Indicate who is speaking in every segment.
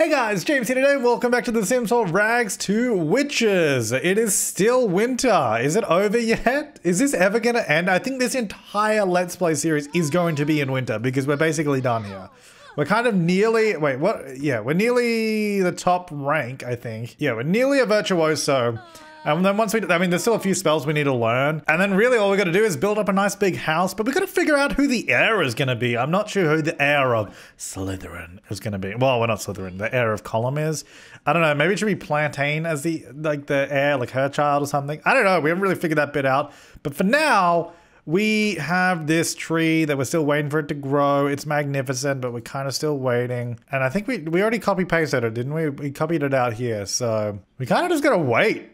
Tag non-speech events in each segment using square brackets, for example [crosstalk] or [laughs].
Speaker 1: Hey guys, James here today. Welcome back to The Sims 4 Rags to Witches. It is still winter. Is it over yet? Is this ever going to end? I think this entire Let's Play series is going to be in winter because we're basically done here. We're kind of nearly, wait, what? Yeah, we're nearly the top rank, I think. Yeah, we're nearly a virtuoso. And then once we, I mean, there's still a few spells we need to learn. And then really all we got to do is build up a nice big house, but we got to figure out who the heir is going to be. I'm not sure who the heir of Slytherin is going to be. Well, we're not Slytherin. The heir of Column is. I don't know. Maybe it should be Plantain as the, like the heir, like her child or something. I don't know. We haven't really figured that bit out. But for now, we have this tree that we're still waiting for it to grow. It's magnificent, but we're kind of still waiting. And I think we, we already copy pasted it, didn't we? We copied it out here. So we kind of just got to wait.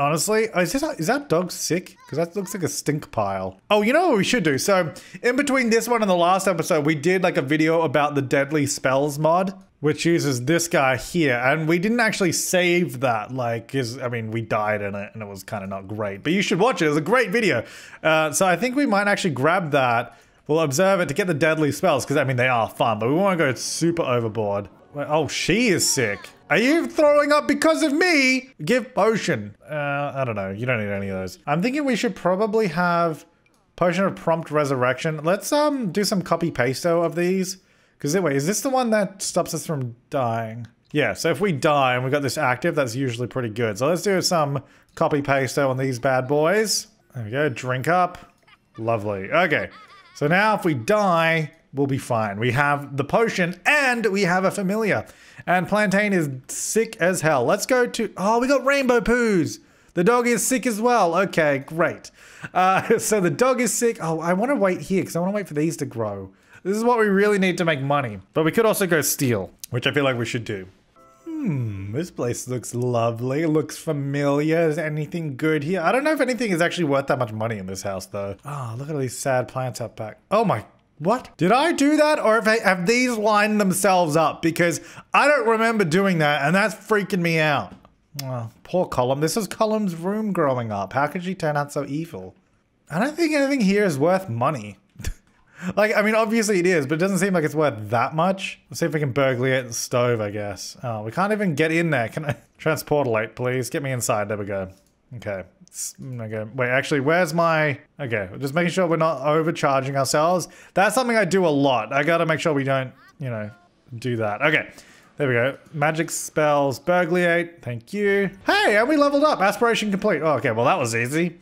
Speaker 1: Honestly, is, this, is that dog sick? Because that looks like a stink pile. Oh, you know what we should do? So, in between this one and the last episode, we did like a video about the Deadly Spells mod, which uses this guy here. And we didn't actually save that, like, is I mean, we died in it and it was kind of not great. But you should watch it. It was a great video. Uh, so, I think we might actually grab that. We'll observe it to get the Deadly Spells, because, I mean, they are fun, but we won't go super overboard. Oh, she is sick. Are you throwing up because of me? Give potion. Uh, I don't know. You don't need any of those. I'm thinking we should probably have potion of prompt resurrection. Let's um do some copy pasto of these. Because wait, is this the one that stops us from dying? Yeah, so if we die and we got this active, that's usually pretty good. So let's do some copy pasto on these bad boys. There we go, drink up. Lovely. Okay, so now if we die, we'll be fine. We have the potion and we have a familiar. And Plantain is sick as hell. Let's go to... Oh, we got Rainbow Poos. The dog is sick as well. Okay, great. Uh, [laughs] so the dog is sick. Oh, I want to wait here because I want to wait for these to grow. This is what we really need to make money. But we could also go steal, which I feel like we should do. Hmm, this place looks lovely. Looks familiar. Is anything good here? I don't know if anything is actually worth that much money in this house, though. Oh, look at all these sad plants up back. Oh my what? Did I do that or have, I, have these lined themselves up? Because I don't remember doing that and that's freaking me out. Oh, poor Column. This is Column's room growing up. How could she turn out so evil? I don't think anything here is worth money. [laughs] like, I mean, obviously it is, but it doesn't seem like it's worth that much. Let's see if we can burglariate the stove, I guess. Oh, we can't even get in there. Can I [laughs] transport transportalate, please? Get me inside. There we go. Okay. Okay, wait, actually, where's my... Okay, just making sure we're not overcharging ourselves. That's something I do a lot. I gotta make sure we don't, you know, do that. Okay, there we go. Magic spells, burglariate, thank you. Hey, and we leveled up, aspiration complete. Oh, okay, well that was easy.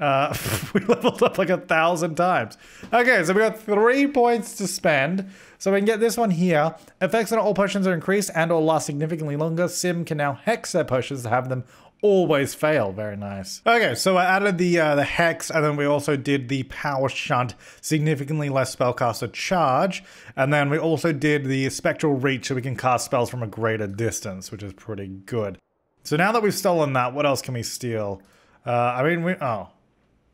Speaker 1: Uh, [laughs] we leveled up like a thousand times. Okay, so we got three points to spend. So we can get this one here. Effects on all potions are increased and or last significantly longer. Sim can now hex their potions to have them always fail. Very nice. Okay, so I added the uh, the hex, and then we also did the power shunt, significantly less spellcaster charge, and then we also did the spectral reach, so we can cast spells from a greater distance, which is pretty good. So now that we've stolen that, what else can we steal? Uh, I mean, we oh,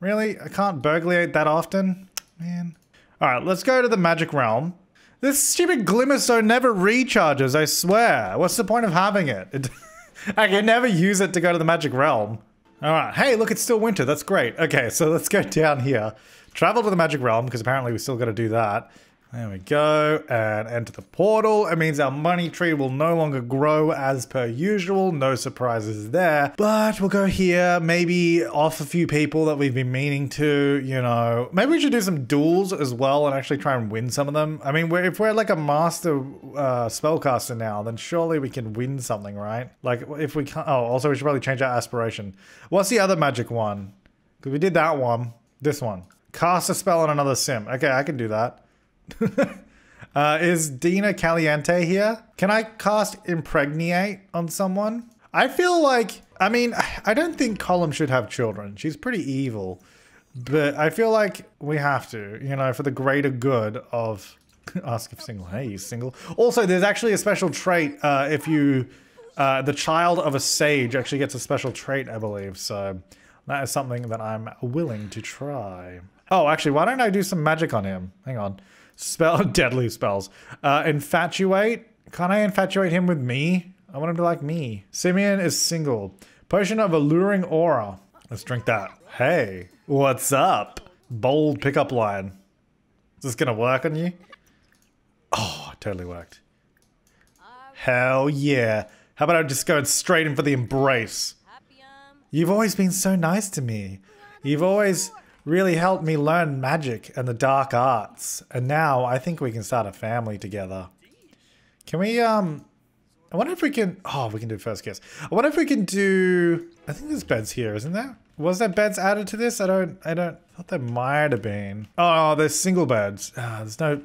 Speaker 1: really? I can't burglariate that often, man. All right, let's go to the magic realm. This stupid glimmerstone never recharges, I swear. What's the point of having it? it [laughs] I can never use it to go to the magic realm. All right. Hey, look, it's still winter. That's great. Okay, so let's go [laughs] down here. Travel to the magic realm, because apparently we still got to do that. There we go, and enter the portal. It means our money tree will no longer grow as per usual. No surprises there. But we'll go here, maybe off a few people that we've been meaning to, you know. Maybe we should do some duels as well and actually try and win some of them. I mean, we're, if we're like a master uh, spellcaster now, then surely we can win something, right? Like, if we can't... Oh, also we should probably change our aspiration. What's the other magic one? Because we did that one. This one. Cast a spell on another sim. Okay, I can do that. [laughs] uh, is Dina Caliente here? Can I cast Impregnate on someone? I feel like, I mean, I don't think Column should have children. She's pretty evil. But I feel like we have to, you know, for the greater good of [laughs] ask if single. Hey, he's single. Also, there's actually a special trait uh, if you, uh, the child of a sage actually gets a special trait, I believe. So that is something that I'm willing to try. Oh, actually, why don't I do some magic on him? Hang on. Spell [laughs] deadly spells. Uh, infatuate. Can I infatuate him with me? I want him to like me. Simeon is single. Potion of alluring aura. Let's drink that. Hey, what's up? Bold pickup line. Is this gonna work on you? Oh, totally worked. Hell yeah. How about I just go straight in for the embrace? You've always been so nice to me. You've always really helped me learn magic and the dark arts. And now I think we can start a family together. Can we, um, I wonder if we can, oh, we can do first guess. I wonder if we can do, I think there's beds here, isn't there? Was there beds added to this? I don't, I don't, I thought there might have been. Oh, there's single beds. Ah, there's no,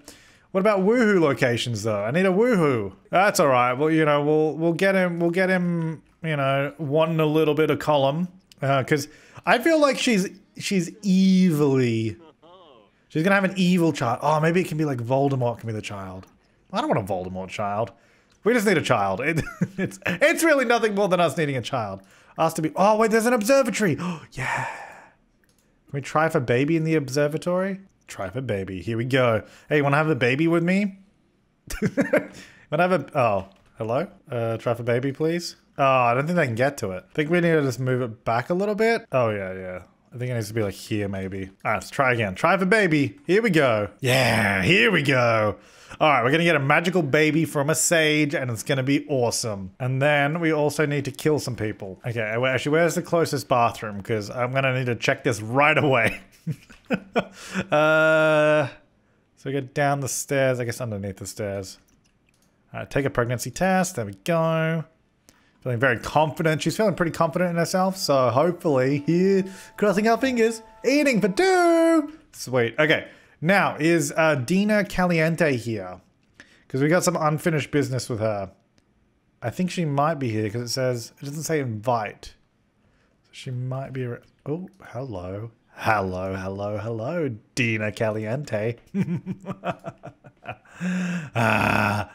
Speaker 1: what about woohoo locations though? I need a woohoo. That's all right. Well, you know, we'll, we'll get him, we'll get him, you know, wanting a little bit of column. Uh, cause I feel like she's, she's evilly, she's gonna have an evil child. Oh, maybe it can be like Voldemort can be the child. I don't want a Voldemort child. We just need a child. It, [laughs] it's it's really nothing more than us needing a child. Us to be. Oh wait, there's an observatory. Oh [gasps] yeah. Can we try for baby in the observatory? Try for baby. Here we go. Hey, you want to have a baby with me? [laughs] want to have a? Oh, hello. Uh, try for baby, please. Oh, I don't think they can get to it. I think we need to just move it back a little bit. Oh yeah, yeah. I think it needs to be like here, maybe. All right, let's try again. Try for baby. Here we go. Yeah, here we go. All right, we're gonna get a magical baby from a sage and it's gonna be awesome. And then we also need to kill some people. Okay, actually, where's the closest bathroom? Because I'm gonna need to check this right away. [laughs] uh, so we get down the stairs, I guess underneath the stairs. All right, take a pregnancy test. There we go. Feeling very confident. She's feeling pretty confident in herself. So hopefully here, crossing our fingers, eating for two. Sweet. Okay. Now, is uh, Dina Caliente here? Because we got some unfinished business with her. I think she might be here because it says, it doesn't say invite. So she might be, oh, hello. Hello, hello, hello, Dina Caliente. [laughs] ah,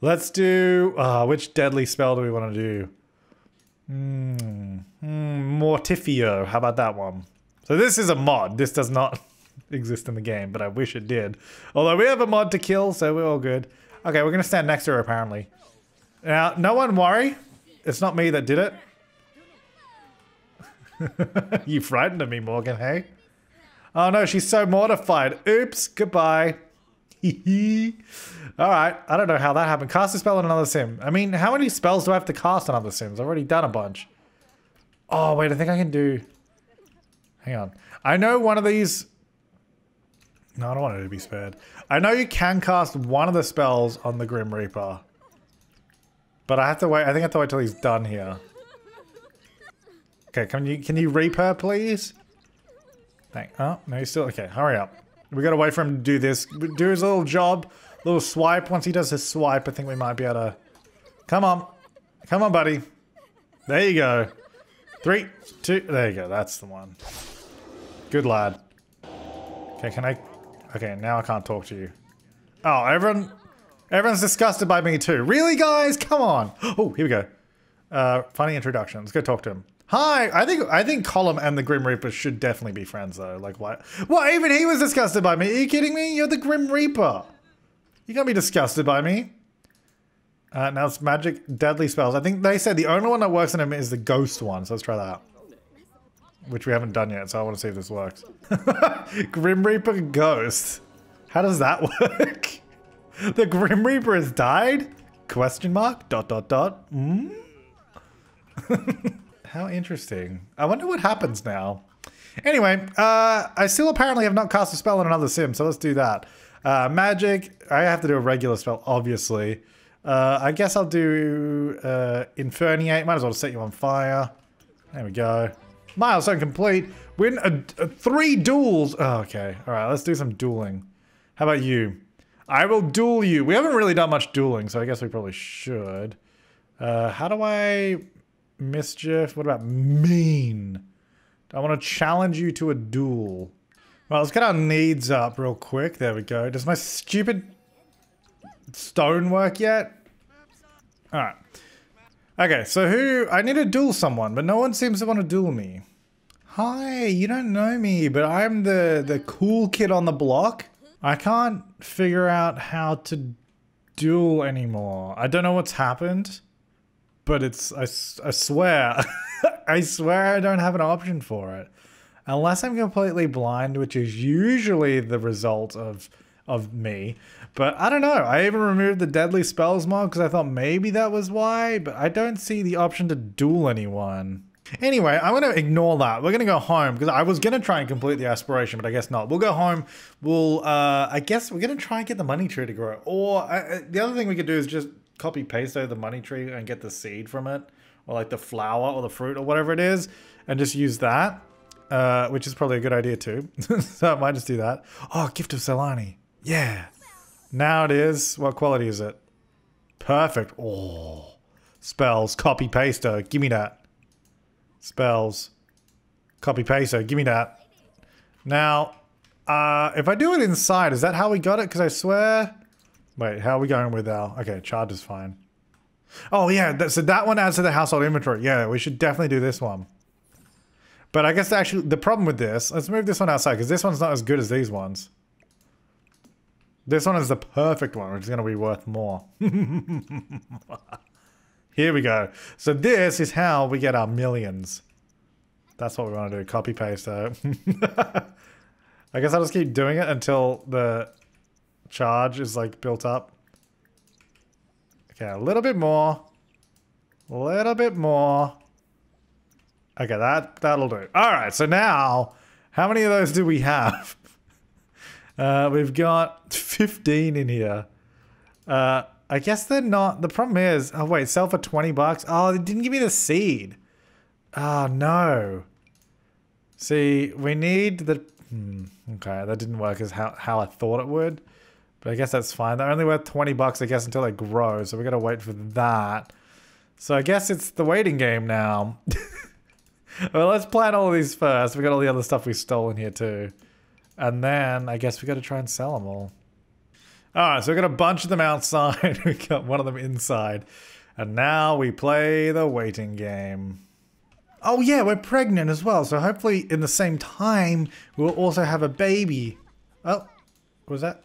Speaker 1: let's do, uh, which deadly spell do we want to do? Hmm, hmm, Mortifio, how about that one? So this is a mod, this does not [laughs] exist in the game, but I wish it did. Although we have a mod to kill, so we're all good. Okay, we're gonna stand next to her apparently. Now, no one worry. It's not me that did it. [laughs] you frightened of me, Morgyn, hey? Oh no, she's so mortified. Oops, goodbye. [laughs] Alright, I don't know how that happened. Cast a spell on another sim. I mean, how many spells do I have to cast on other sims? I've already done a bunch. Oh, wait, I think I can do... Hang on. I know one of these no, I don't want it to be spared. I know you can cast one of the spells on the Grim Reaper. But I have to wait. I think I have to wait till he's done here. Okay, can you can you reap her, please? Thank. Oh no, he's still okay. Hurry up. We gotta wait for him to do this. Do his little job, little swipe. Once he does his swipe, I think we might be able to. Come on, come on, buddy. There you go. Three, two. There you go. That's the one. Good lad. Okay, can I Okay, now I can't talk to you. Oh, everyone, everyone's disgusted by me too. Really, guys? Come on. [gasps] Oh, here we go. Uh, funny introduction. Let's go talk to him. Hi. I think I think Column and the Grim Reaper should definitely be friends though. Like what? What? Even he was disgusted by me. Are you kidding me? You're the Grim Reaper. You can't be disgusted by me. Uh, now it's magic deadly spells. I think they said the only one that works on him is the ghost one. So let's try that which we haven't done yet, so I want to see if this works. [laughs] Grim Reaper Ghost. How does that [laughs] work? the Grim Reaper has died? Question mark? Dot dot dot. Mm? [laughs] How interesting. I wonder what happens now. Anyway, uh, I still apparently have not cast a spell on another sim, so let's do that. Uh, magic, I have to do a regular spell, obviously. Uh, I guess I'll do uh, Inferniate. Might as well set you on fire. There we go. Milestone complete. Win a, a three duels. Oh, okay. All right, let's do some dueling. How about you? I will duel you. We haven't really done much dueling, so I guess we probably should. Uh, how do I... Mischief? What about mean? I want to challenge you to a duel. Well, let's get our needs up real quick. There we go. Does my stupid stone work yet? Alright. Okay, so who... I need to duel someone, but no one seems to want to duel me. Hi, you don't know me, but I'm the, the cool kid on the block. I can't figure out how to duel anymore. I don't know what's happened, but it's, I, I swear, [laughs] I swear I don't have an option for it. Unless I'm completely blind, which is usually the result of of me. But I don't know. I even removed the deadly spells mod because I thought maybe that was why, but I don't see the option to duel anyone. Anyway, I'm going to ignore that. We're going to go home because I was going to try and complete the aspiration, but I guess not. We'll go home. We'll, uh, I guess we're going to try and get the money tree to grow. Or uh, the other thing we could do is just copy paste over the money tree and get the seed from it. Or like the flower or the fruit or whatever it is. And just use that. Uh, which is probably a good idea too. [laughs] so I might just do that. Oh, Gift of Selani. Yeah. Now it is. What quality is it? Perfect. Oh. Spells. Copy paster. Give me that. Spells. Copy paster. Give me that. Now, uh, if I do it inside, is that how we got it? Because I swear... Wait, how are we going with our... Okay, charge is fine. Oh, yeah. That, so that one adds to the household inventory. Yeah, we should definitely do this one. But I guess actually the problem with this... Let's move this one outside because this one's not as good as these ones. This one is the perfect one, which is going to be worth more. [laughs] Here we go. So this is how we get our millions. That's what we want to do. Copy paste. [laughs] I guess I'll just keep doing it until the charge is like built up. Okay, a little bit more. A little bit more. Okay, that, that'll do. All right, so now, how many of those do we have? [laughs] Uh, we've got 15 in here. Uh, I guess they're not. The problem is, oh wait, sell for 20 bucks. Oh, they didn't give me the seed. Oh no. See, we need the. Hmm, okay, that didn't work as how, how I thought it would. But I guess that's fine. They're only worth 20 bucks, I guess, until they grow. So we got to wait for that. So I guess it's the waiting game now. [laughs] well, let's plan all of these first. We got all the other stuff we stole in here too. And then I guess we got to try and sell them all. All right, so we got a bunch of them outside. [laughs] we got one of them inside. And now we play the waiting game. Oh yeah, we're pregnant as well. So hopefully in the same time, we'll also have a baby. Oh, was that?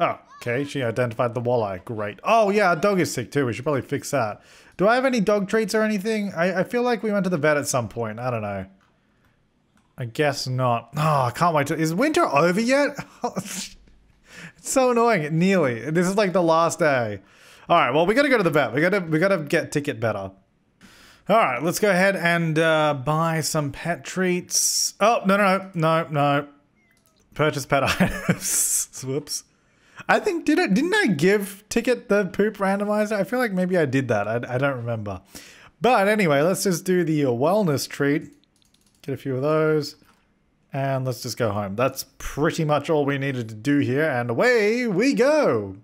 Speaker 1: Oh, okay. She identified the walleye. Great. Oh yeah, our dog is sick too. We should probably fix that. Do I have any dog treats or anything? I, I feel like we went to the vet at some point. I don't know. I guess not. Oh, I can't wait to- Is winter over yet? [laughs] it's so annoying. Nearly. This is like the last day. Alright, well, we gotta go to the vet. We gotta, we gotta get ticket better. Alright, let's go ahead and uh, buy some pet treats. Oh, no, no, no, no. Purchase pet [laughs] items. Whoops. I think, did it, didn't I give Ticket the poop randomizer? I feel like maybe I did that. I, I don't remember. But anyway, let's just do the uh, wellness treat. Get a few of those. And let's just go home. That's pretty much all we needed to do here. And away we go.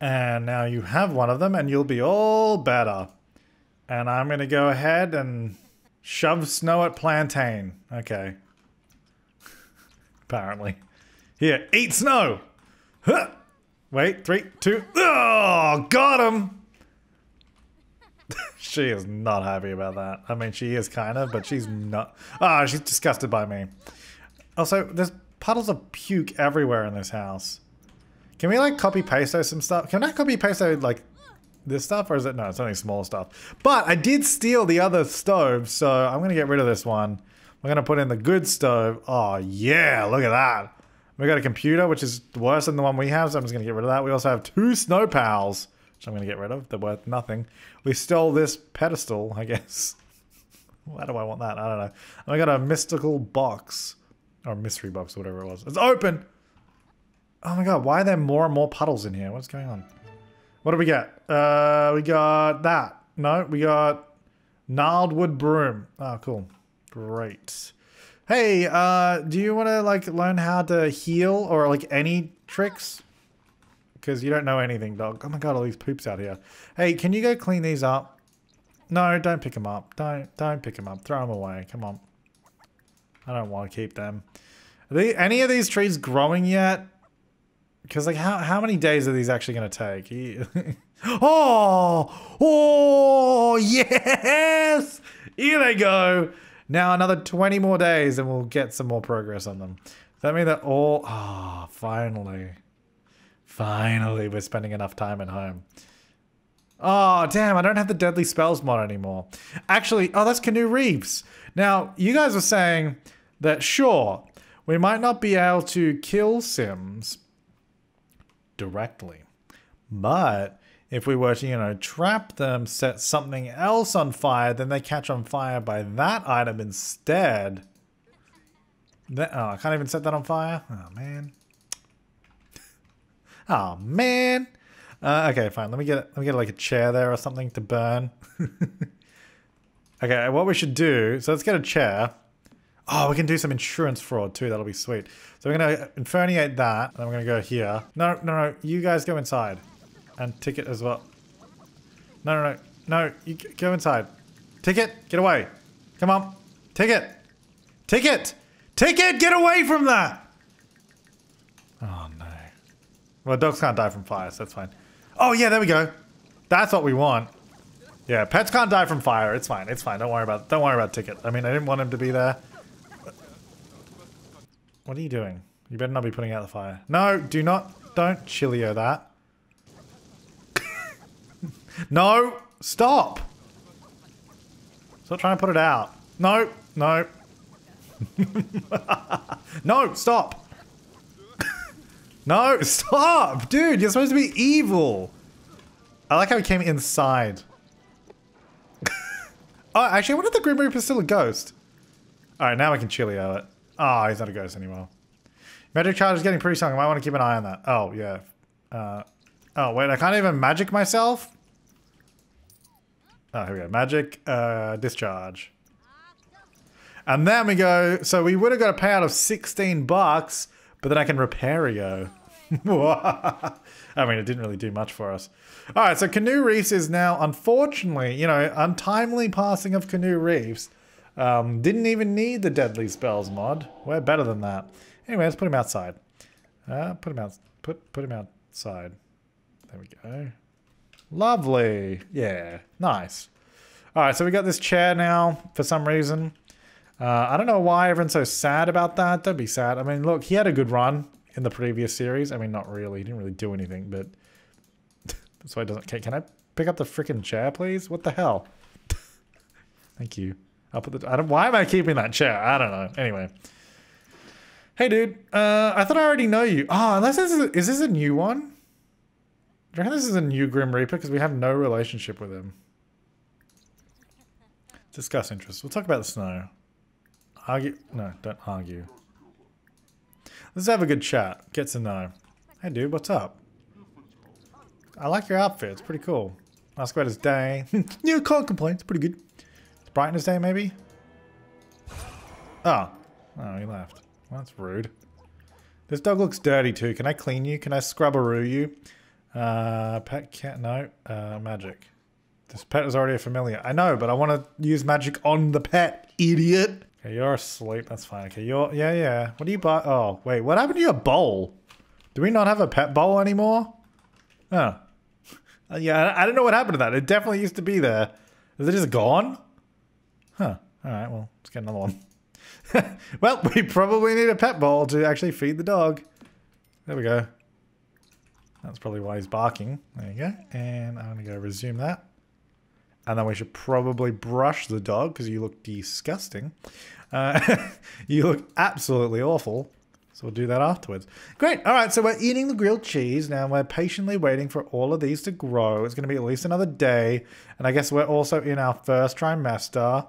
Speaker 1: And now you have one of them and you'll be all better. And I'm going to go ahead and shove snow at plantain. Okay. [laughs] Apparently. Here, eat snow. Huh. Wait, three, two. Oh, got him [laughs] she is not happy about that. I mean, she is kind of, but she's not. Ah, oh, she's disgusted by me. Also, there's puddles of puke everywhere in this house. Can we like copy paste some stuff? Can I copy paste like this stuff or is it? No, it's only small stuff. But I did steal the other stove, so I'm going to get rid of this one. We're going to put in the good stove. Oh yeah, look at that. We got a computer, which is worse than the one we have, so I'm just going to get rid of that. We also have two snow pals which I'm going to get rid of. They're worth nothing. We stole this pedestal, I guess. [laughs] Why do I want that? I don't know. And I got a mystical box. Or mystery box, or whatever it was. It's open! Oh my god, why are there more and more puddles in here? What's going on? What do we get? Uh, we got that. No, we got gnarled wood broom. Oh, cool. Great. Hey, uh, do you want to, like, learn how to heal or, like, any tricks? because you don't know anything, dog. Oh my god, all these poops out here. Hey, can you go clean these up? No, don't pick them up. Don't don't pick them up. Throw them away. Come on. I don't want to keep them. Are they, any of these trees growing yet? Because like, how how many days are these actually going to take? [laughs] oh, oh, yes! Here they go. Now another 20 more days and we'll get some more progress on them. Does that mean that all... Oh, finally. Finally, we're spending enough time at home. Oh, damn, I don't have the Deadly Spells mod anymore. Actually, oh, that's Keanu Reeves. Now, you guys were saying that, sure, we might not be able to kill Sims directly. But if we were to, you know, trap them, set something else on fire, then they catch on fire by that item instead. That, oh, I can't even set that on fire? Oh, man. [laughs] oh, man. Uh, okay, fine. Let me get let me get like a chair there or something to burn. [laughs] okay, what we should do, so let's get a chair. Oh, we can do some insurance fraud too. That'll be sweet. So we're going to inferniate that. And we're going to go here. No, no, no. You guys go inside. And ticket as well. No, no, no. No, you go inside. Ticket, get away. Come on. Ticket. Ticket. Ticket, get away from that. Oh, no. Well, dogs can't die from fire, so that's fine. Oh, yeah, there we go. That's what we want. Yeah, pets can't die from fire. It's fine. It's fine. Don't worry about don't worry about Ticket. I mean, I didn't want him to be there. What are you doing? You better not be putting out the fire. No, do not. Don't chillio that. No! Stop! Stop trying to put it out. No! No! [laughs] no! Stop! [laughs] no! Stop! Dude, you're supposed to be evil! I like how he came inside. [laughs] oh, actually, what if the Grim Reaper's still a ghost? Alright, now I can chillio it. Oh, he's not a ghost anymore. Magic charge is getting pretty strong. I might want to keep an eye on that. Oh, yeah. Uh, oh, wait, I can't even magic myself? Oh, here we go. Magic, uh, discharge. And then we go, so we would have got a payout of 16 bucks, but then I can repair Rio. [laughs] I mean, it didn't really do much for us. All right, so Keanu Reeves is now, unfortunately, you know, untimely passing of Keanu Reeves um, didn't even need the Deadly Spells mod. We're better than that. Anyway, let's put him outside. Uh, put him out. Put put him outside. There we go. Lovely. Yeah. Nice. All right, so we got this chair now for some reason. Uh, I don't know why everyone's so sad about that. Don't be sad. I mean, look, he had a good run in the previous series. I mean, not really. He didn't really do anything, but [laughs] that's why it doesn't. Okay, can I pick up the freaking chair, please? What the hell? [laughs] Thank you. I'll put the. I don't. Why am I keeping that chair? I don't know. Anyway. Hey, dude. Uh, I thought I already know you. Oh, unless this is, is this a new one? Do you reckon this is a new Grim Reaper? Because we have no relationship with him. Discuss interests. We'll talk about the snow. Argue. No, don't argue. Let's have a good chat. Get to know. Hey, dude. What's up? I like your outfit. It's pretty cool. Ask about his day. [laughs] yeah, can't complain. It's pretty good. Brightness day, maybe? Oh. Oh, he left. Well, that's rude. This dog looks dirty too. Can I clean you? Can I scrub scrubberoo you? Uh, pet cat, no. Uh, magic. This pet is already a familiar. I know, but I want to use magic on the pet, idiot. Okay, you're asleep. That's fine. Okay, you're, yeah, yeah. What do you buy? Oh, wait, what happened to your bowl? Do we not have a pet bowl anymore? Oh. Uh, yeah, I, I don't know what happened to that. It definitely used to be there. Is it just gone? Huh. All right, well, let's get another one. [laughs] well, we probably need a pet bowl to actually feed the dog. There we go. That's probably why he's barking. There you go. And I'm going to go resume that. And then we should probably brush the dog because you look disgusting. Uh, [laughs] you look absolutely awful. So we'll do that afterwards. Great. All right. So we're eating the grilled cheese. Now we're patiently waiting for all of these to grow. It's going to be at least another day. And I guess we're also in our first trimester.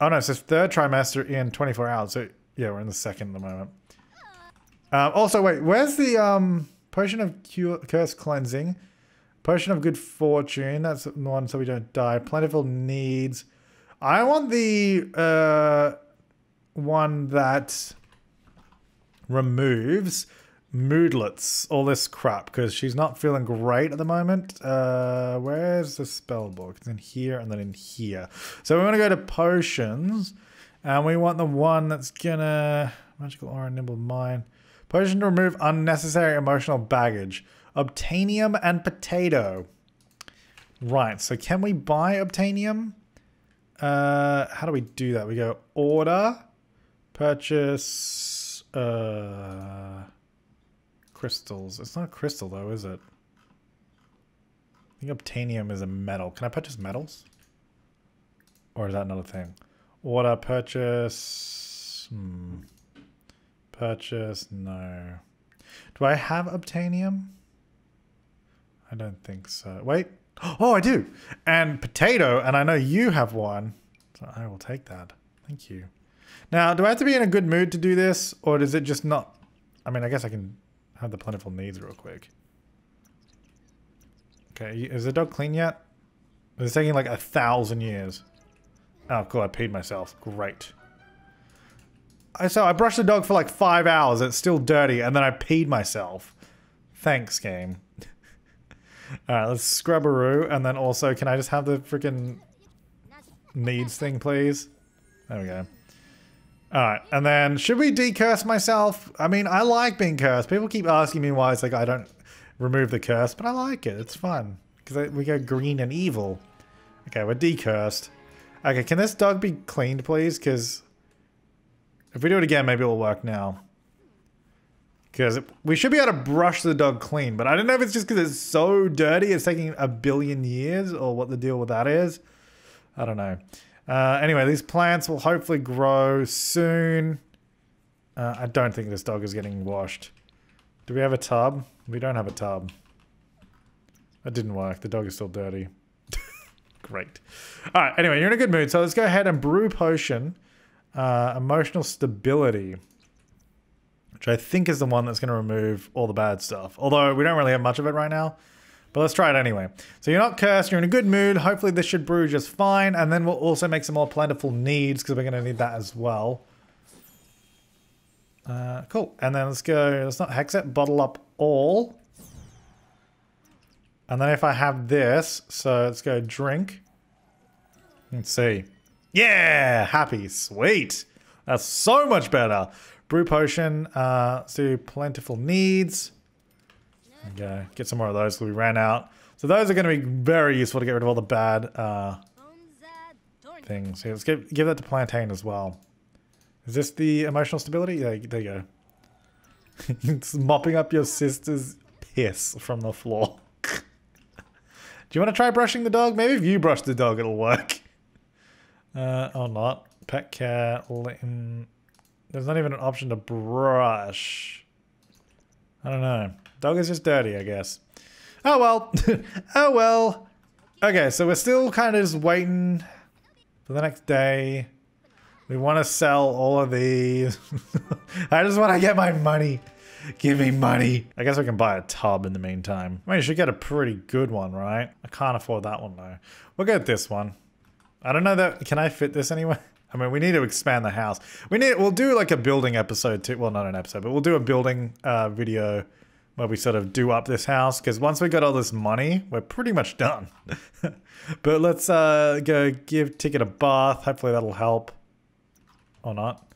Speaker 1: Oh no, it says third trimester in 24 hours. So yeah, we're in the second at the moment. Um, also, wait, where's the um, potion of cure, curse cleansing? Potion of good fortune. That's one so we don't die. Plentiful needs. I want the uh, one that removes moodlets, all this crap, because she's not feeling great at the moment. Uh, where's the spell book? It's in here and then in here. So we want to go to potions, and we want the one that's gonna magical aura nimble mind. Potion to remove unnecessary emotional baggage. Obtainium and potato. Right, so can we buy obtainium? Uh, how do we do that? We go order, purchase, uh, crystals. It's not a crystal though, is it? I think obtainium is a metal. Can I purchase metals? Or is that another thing? Order, purchase... Hmm. Purchase, no. Do I have obtainium? I don't think so. Wait. Oh, I do. And potato, and I know you have one. So I will take that. Thank you. Now, do I have to be in a good mood to do this? Or does it just not... I mean, I guess I can have the plentiful needs real quick. Okay, is the dog clean yet? It's taking like a thousand years. Oh, cool, I peed myself. Great. So I brushed the dog for like five hours. It's still dirty, and then I peed myself. Thanks, game. [laughs] All right, let's scrub a roo, and then also, can I just have the freaking needs thing, please? There we go. All right, and then should we decurse myself? I mean, I like being cursed. People keep asking me why it's like I don't remove the curse, but I like it. It's fun because we go green and evil. Okay, we're decursed. Okay, can this dog be cleaned, please? Because if we do it again, maybe it'll work now. Because we should be able to brush the dog clean, but I don't know if it's just because it's so dirty, it's taking a billion years, or what the deal with that is. I don't know. Uh, anyway, these plants will hopefully grow soon. Uh, I don't think this dog is getting washed. Do we have a tub? We don't have a tub. That didn't work. The dog is still dirty. [laughs] Great. All right, anyway, you're in a good mood, so let's go ahead and brew potion. Uh, emotional stability. Which I think is the one that's going to remove all the bad stuff. Although we don't really have much of it right now. But let's try it anyway. So you're not cursed, you're in a good mood. Hopefully this should brew just fine. And then we'll also make some more plentiful needs because we're going to need that as well. Uh, cool. And then let's go, let's not hex it, bottle up all. And then if I have this, so let's go drink. Let's see. Yeah, happy, sweet. That's so much better. Brew potion, uh, do plentiful needs. Okay, get some more of those we ran out. So those are going to be very useful to get rid of all the bad uh, things. Here, let's give, give that to Plantain as well. Is this the emotional stability? There you go. [laughs] it's mopping up your sister's piss from the floor. [laughs] Do you want to try brushing the dog? Maybe if you brush the dog, it'll work. Uh, or not. Pet care. There's not even an option to brush. I don't know. Dog is just dirty, I guess. Oh well. [laughs] oh well. Okay, so we're still kind of just waiting for the next day. We want to sell all of these. [laughs] I just want to get my money. Give me money. I guess we can buy a tub in the meantime. I mean, you should get a pretty good one, right? I can't afford that one though. We'll get this one. I don't know that, can I fit this anywhere? [laughs] I mean, we need to expand the house. We need, we'll do like a building episode too. Well, not an episode, but we'll do a building uh, video where we sort of do up this house. Because once we got all this money, we're pretty much done. [laughs] but let's uh, go give Ticket a bath. Hopefully that'll help. Or not.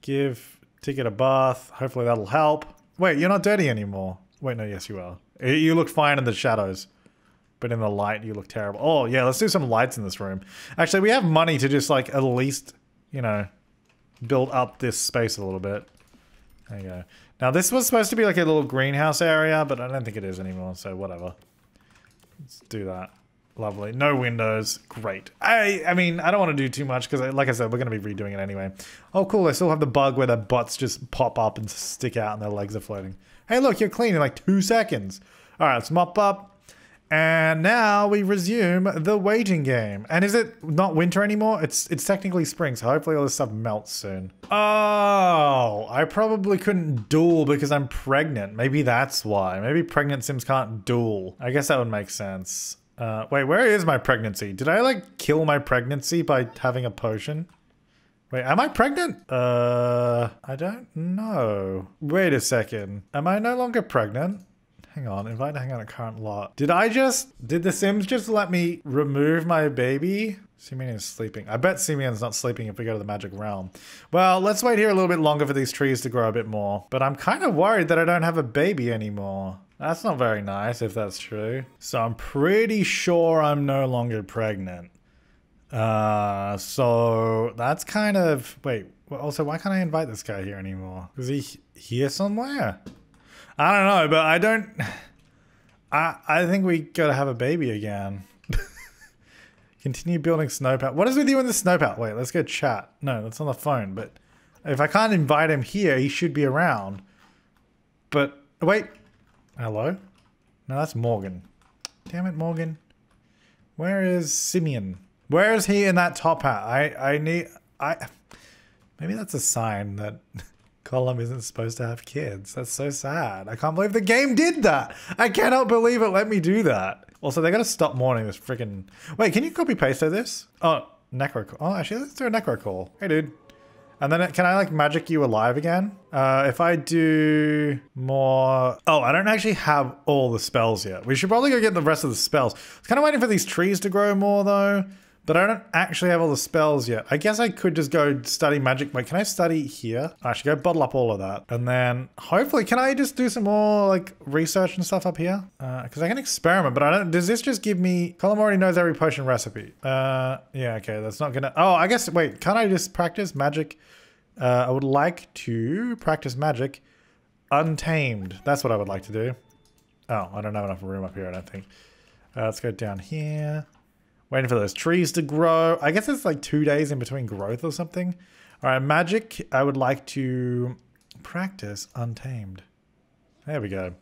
Speaker 1: Give Ticket a bath. Hopefully that'll help. Wait, you're not dirty anymore. Wait, no, yes you are. You look fine in the shadows. But in the light, you look terrible. Oh, yeah, let's do some lights in this room. Actually, we have money to just, like, at least, you know, build up this space a little bit. There you go. Now, this was supposed to be, like, a little greenhouse area, but I don't think it is anymore, so whatever. Let's do that. Lovely. No windows. Great. I I mean, I don't want to do too much because, like I said, we're going to be redoing it anyway. Oh, cool. I still have the bug where their butts just pop up and stick out and their legs are floating. Hey, look, you're clean in like two seconds. All right, let's mop up. And now we resume the waiting game. And is it not winter anymore? It's it's technically spring, so hopefully all this stuff melts soon. Oh, I probably couldn't duel because I'm pregnant. Maybe that's why. Maybe pregnant sims can't duel. I guess that would make sense. Uh, wait, where is my pregnancy? Did I like kill my pregnancy by having a potion? Wait, am I pregnant? Uh, I don't know. Wait a second. Am I no longer pregnant? Hang on, invite to hang out a current lot. Did I just, did the Sims just let me remove my baby? Simeon is sleeping. I bet Simeon's not sleeping if we go to the magic realm. Well, let's wait here a little bit longer for these trees to grow a bit more. But I'm kind of worried that I don't have a baby anymore. That's not very nice if that's true. So I'm pretty sure I'm no longer pregnant. Uh, so that's kind of, wait, also why can't I invite this guy here anymore? Is he here somewhere? I don't know, but I don't. I I think we gotta have a baby again. [laughs] Continue building snowpal. What is with you in the snowpal? Wait, let's go chat. No, that's on the phone, but If I can't invite him here, he should be around. But, wait. Hello? No, that's Morgyn. Damn it, Morgyn. Where is Simeon? Where is he in that top hat? I, I need... I... Maybe that's a sign that Colum isn't supposed to have kids. That's so sad. I can't believe the game did that. I cannot believe it let me do that. Also, they gotta stop mourning this freaking... Wait, can you copy paste this? Oh, necro... Oh, actually, let's do a necro call. Hey, dude. And then can I like magic you alive again? Uh, if I do more... Oh, I don't actually have all the spells yet. We should probably go get the rest of the spells. I was kind of waiting for these trees to grow more though. But I don't actually have all the spells yet. I guess I could just go study magic. Wait, can I study here? I should go bottle up all of that. And then hopefully, can I just do some more like research and stuff up here? Because uh, I can experiment, but I don't, does this just give me, Colum already knows every potion recipe. Uh, yeah, okay, that's not gonna, oh, I guess, wait, can I just practice magic? Uh, I would like to practice magic untamed. That's what I would like to do. Oh, I don't have enough room up here, I don't think. Uh, let's go down here. Waiting for those trees to grow. I guess it's like two days in between growth or something. All right, magic. I would like to practice Untamed. There we go.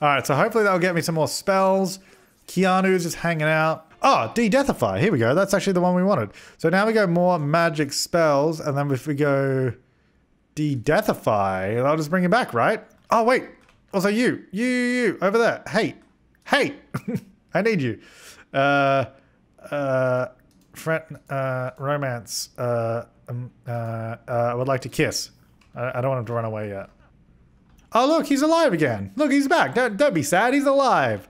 Speaker 1: All right, so hopefully that'll get me some more spells. Keanu's just hanging out. Oh, de-deathify. Here we go. That's actually the one we wanted. So now we go more magic spells, and then if we go de-deathify, I'll just bring it back, right? Oh, wait. Also you. You, you, you. Over there. Hey. Hey. [laughs] I need you. Uh, uh, friend, uh, romance, uh, um, uh, uh, I would like to kiss. I, I, don't want him to run away yet. Oh, look, he's alive again. Look, he's back. Don't, don't be sad. He's alive.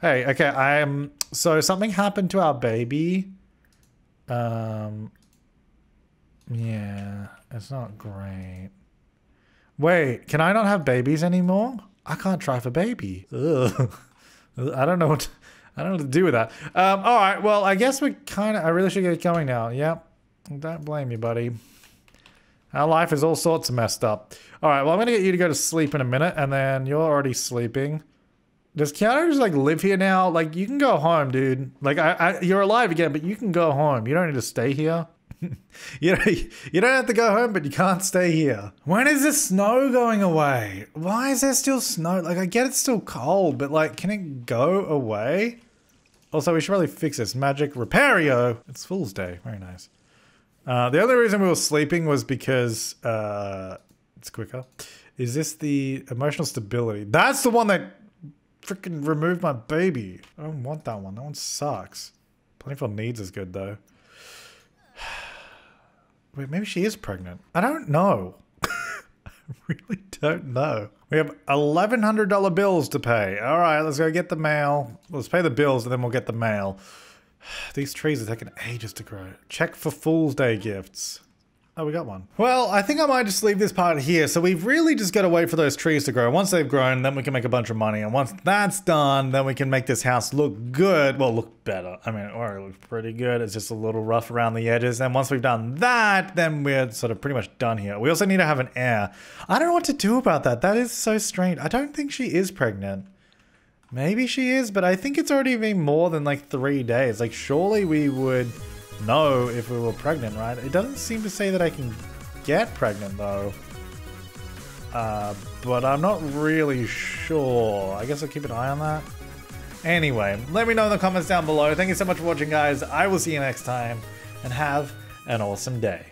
Speaker 1: Hey, okay, I am, so something happened to our baby. Um, yeah, it's not great. Wait, can I not have babies anymore? I can't try for baby. Ugh. [laughs] I don't know what, I don't know what to do with that. Um, all right, well, I guess we kind of, I really should get it going now. Yep. Don't blame you, buddy. Our life is all sorts of messed up. All right, well, I'm going to get you to go to sleep in a minute, and then you're already sleeping. Does Keanu just, like, live here now? Like, you can go home, dude. Like, I, I you're alive again, but you can go home. You don't need to stay here. [laughs] you know, you don't have to go home, but you can't stay here. When is the snow going away? Why is there still snow? Like, I get it's still cold, but like, can it go away? Also, we should probably fix this. Magic Repario. It's Fool's Day. Very nice. Uh, the only reason we were sleeping was because uh, it's quicker. Is this the emotional stability? That's the one that freaking removed my baby. I don't want that one. That one sucks. Plentiful Needs is good though. [sighs] Wait, maybe she is pregnant. I don't know. [laughs] I really don't know. We have $1,100 bills to pay. All right, let's go get the mail. Let's pay the bills and then we'll get the mail. [sighs] These trees are taking ages to grow. Check for Fool's Day gifts. Oh, we got one. Well, I think I might just leave this part here. So we've really just got to wait for those trees to grow. Once they've grown, then we can make a bunch of money. And once that's done, then we can make this house look good. Well, look better. I mean, it already looks pretty good. It's just a little rough around the edges. And once we've done that, then we're sort of pretty much done here. We also need to have an heir. I don't know what to do about that. That is so strange. I don't think she is pregnant. Maybe she is, but I think it's already been more than like three days. Like, surely we would know if we were pregnant, right? It doesn't seem to say that I can get pregnant though. Uh, but I'm not really sure. I guess I'll keep an eye on that. Anyway, let me know in the comments down below. Thank you so much for watching, guys. I will see you next time, and have an awesome day.